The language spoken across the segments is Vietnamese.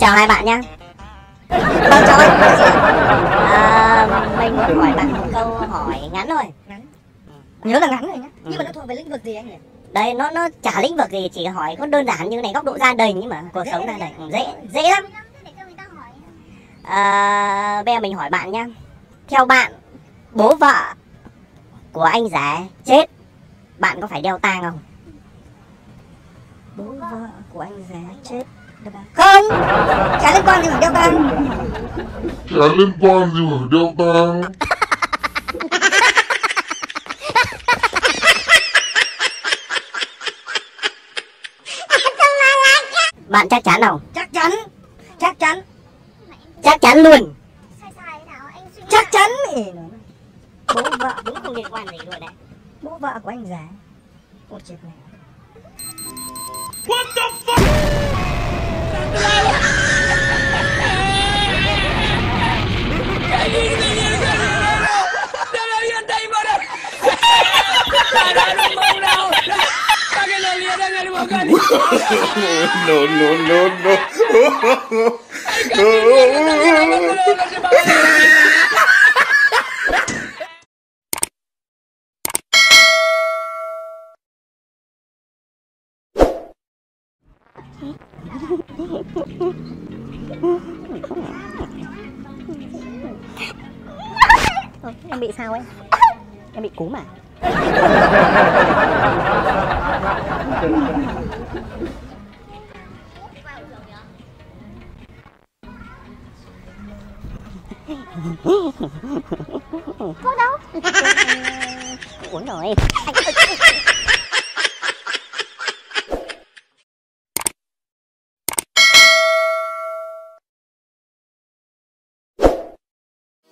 chào hai bạn nhé Vâng chào anh. À, Mình muốn hỏi bạn một câu hỏi ngắn thôi. Ngắn. Nhớ là ngắn rồi nhá. Nhưng mà nó thuộc về lĩnh vực gì anh nhỉ? Đây nó nó chả lĩnh vực gì Chỉ hỏi có đơn giản như này góc độ gia đình nhưng mà cuộc sống gia đình Dễ dễ lắm. À, Bây giờ mình hỏi bạn nhá. Theo bạn Bố vợ Của anh rể chết Bạn có phải đeo tang không? Bố vợ của anh rể chết không. Chả liên quan gì phải đeo tang Chả liên quan gì phải đeo tang Bạn chắc chắn không? Chắc chắn. Chắc chắn. Chắc chắn luôn. Chắc chắn. Ý. Bố vợ cũng không liên quan gì luôn đấy. Bố vợ của anh rể ôi chết này No, no, no, no. Ờ, em bị sao ấy? Em bị cúm à? Thuốc đâu? Uống rồi.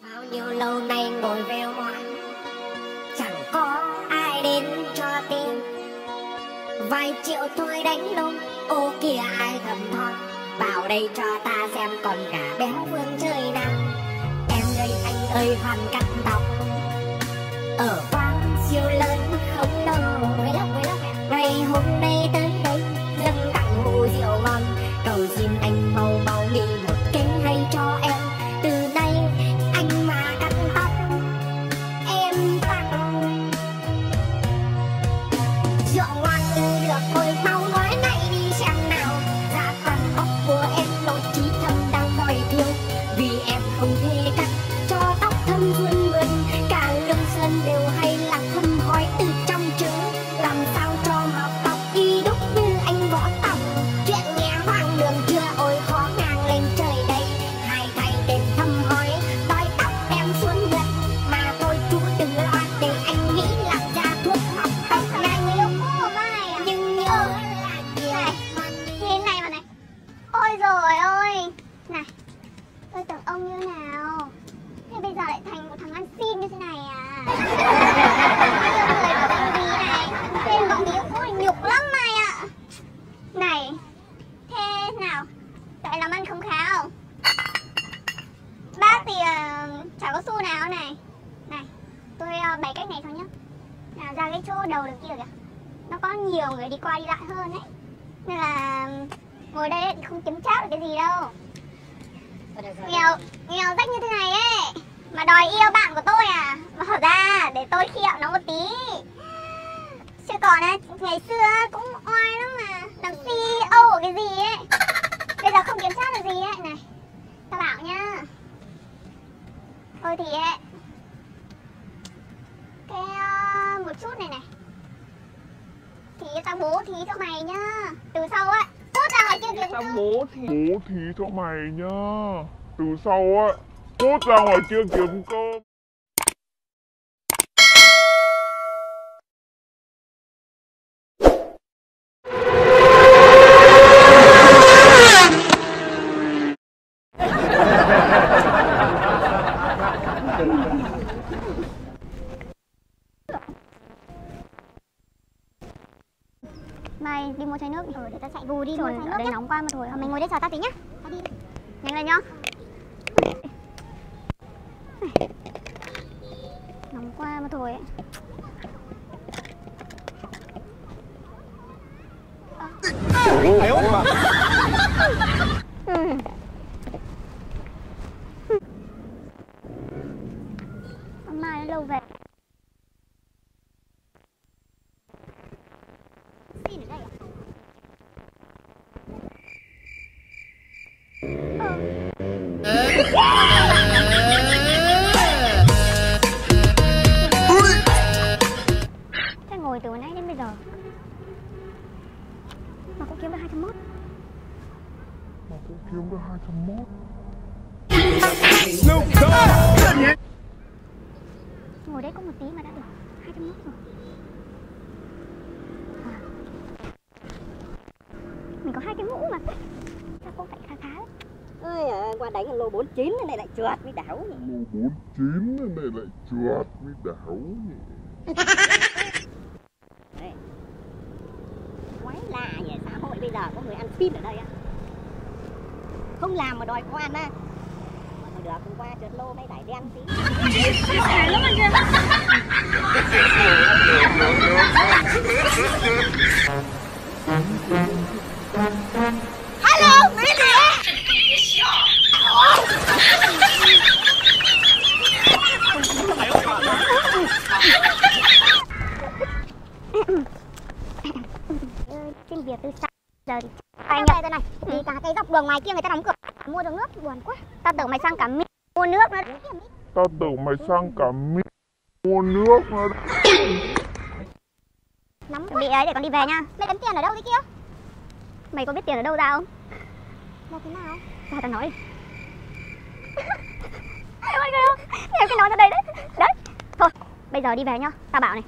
Bao nhiêu lâu nay triệu thôi đánh lông Ô kìa ai thầm thon. Vào đây cho ta xem con gà béo vương chơi nào. Em ơi, anh ơi, hoàn cắt tóc ra cái chỗ đầu được kia kìa. Nó có nhiều người đi qua đi lại hơn ấy. Nên là ngồi đây thì không kiếm cháp được cái gì đâu. Nghèo nghèo rách như thế này ấy. Mà đòi yêu bạn của tôi à? Bỏ ra để tôi khiệu nó một tí. Chứ còn ấy, ngày xưa cũng oai lắm mà. Làm CEO của cái gì ấy. Bây giờ không kiếm cháp được gì ấy. Này tao bảo nhá. Thôi thì ấy cái uh, một chút này này thì tao bố thí cho mày nhá. Từ sau á cút ra ngoài kia kiếm Tao bố thì bố thí cho mày nhá. Từ sau á Cút ra ngoài kia kiếm cơm mày đi mua chai nước đi ừ, để tao chạy vù đi nước ở đây nóng quá mà thôi mày ngồi đây chờ tao tí nhá. Tao đi. Nhanh lên nhá. Nóng quá mà thôi ấy. Ừ. Thế ngồi từ nãy đến bây giờ Mà cũng kiếm được 201 Mà cũng kiếm được 201 Ngồi đấy có một tí mà đã được 201 rồi. À. Mình có hai cái mũ mà. Sao cô phải khá khá đấy. Ơi à, qua đánh lô 49 này lại trượt với đảo nhỉ Lô 49 này lại trượt với đảo nhỉ Đấy. quái lạ nhỉ xã hội bây giờ có người ăn xin ở đây á. Không làm mà đòi có ăn á. Mà được hôm qua trượt lô mấy đẩy đen tí Ừ, giờ thì Anh ơi đây này. Đi cả cái dọc đường ngoài kia người ta đóng cửa. Mua được nước buồn quá. Tao tưởng mày sang cả mi mua nước nữa. Ta tưởng mày sang cả mi mua nước nữa Nắm Bị ấy để con đi về nha Mày đếm tiền ở đâu thế kia? Mày có biết tiền ở đâu ra không? Là thế nào? Sao tao nói đi. Em ơi không Em cứ nói ra đây đấy. Đấy. Thôi bây giờ đi về nhá. Tao bảo này.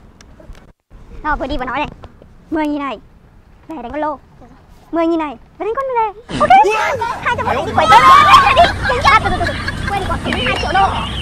Rồi vừa đi vừa nói này. 10 nghìn này. Về đánh con lô 10 nghìn này. Về đánh con về Ok. Hai trăm bọn này quẩy tới Đi Đi À từ từ từ Quên còn 2 triệu đô